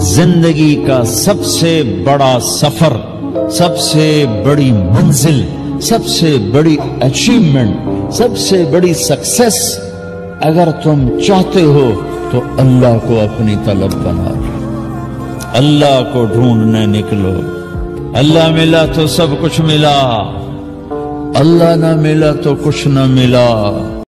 زندگی کا سب سے بڑا سفر، سب سے بڑی منزل، سب سے بڑی اچیومنٹ سب سے بڑی سکسس اگر تم چاہتے ہو تو اللہ کو اپنی طلب بنا۔ لو اللہ کو ڈھونڈنے نکلو۔ اللہ ملا تو سب کچھ ملا۔ اللہ نہ ملا تو کچھ نہ ملا۔